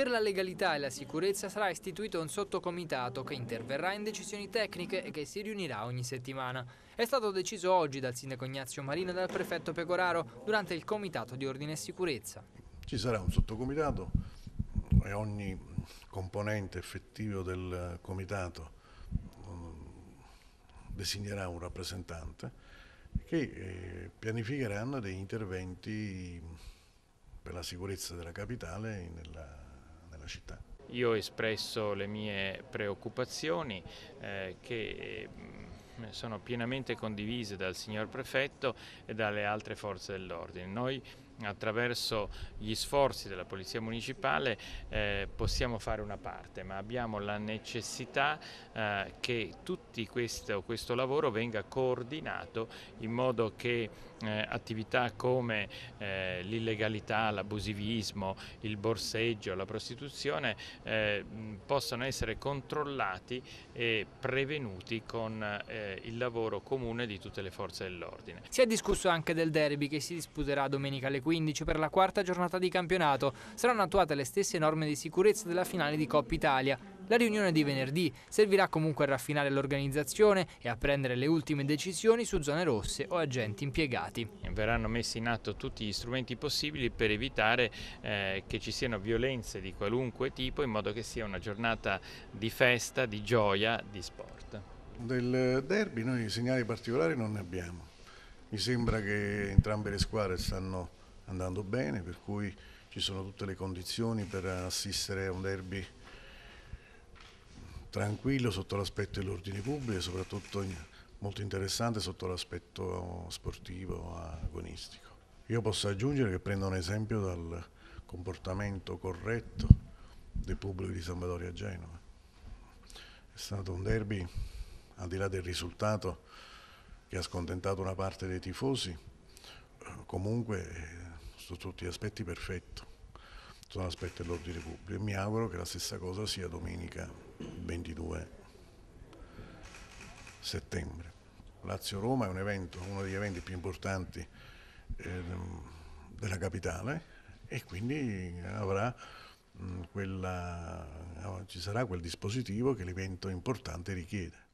Per la legalità e la sicurezza sarà istituito un sottocomitato che interverrà in decisioni tecniche e che si riunirà ogni settimana. È stato deciso oggi dal sindaco Ignazio Marino e dal prefetto Pecoraro durante il comitato di ordine e sicurezza. Ci sarà un sottocomitato e ogni componente effettivo del comitato mm, designerà un rappresentante che eh, pianificheranno degli interventi per la sicurezza della capitale nella, città. Io ho espresso le mie preoccupazioni eh, che mm, sono pienamente condivise dal signor prefetto e dalle altre forze dell'ordine. Noi attraverso gli sforzi della Polizia Municipale eh, possiamo fare una parte, ma abbiamo la necessità eh, che tutto questo, questo, lavoro venga coordinato in modo che eh, attività come eh, l'illegalità, l'abusivismo, il borseggio, la prostituzione eh, possano essere controllati e prevenuti con eh, il lavoro comune di tutte le forze dell'ordine. Si è discusso anche del derby che si disputerà domenica alle 15 15 per la quarta giornata di campionato. Saranno attuate le stesse norme di sicurezza della finale di Coppa Italia. La riunione di venerdì servirà comunque a raffinare l'organizzazione e a prendere le ultime decisioni su zone rosse o agenti impiegati. Verranno messi in atto tutti gli strumenti possibili per evitare eh, che ci siano violenze di qualunque tipo in modo che sia una giornata di festa, di gioia, di sport. Del derby noi segnali particolari non ne abbiamo. Mi sembra che entrambe le squadre stanno andando bene, per cui ci sono tutte le condizioni per assistere a un derby tranquillo sotto l'aspetto dell'ordine pubblico e soprattutto molto interessante sotto l'aspetto sportivo, agonistico. Io posso aggiungere che prendo un esempio dal comportamento corretto del pubblico di San Vitorio a Genova. È stato un derby, al di là del risultato, che ha scontentato una parte dei tifosi, comunque su tutti gli aspetti perfetto, sono aspetti dell'ordine pubblico e mi auguro che la stessa cosa sia domenica 22 settembre. Lazio-Roma è un evento, uno degli eventi più importanti eh, della capitale e quindi avrà, quella, ci sarà quel dispositivo che l'evento importante richiede.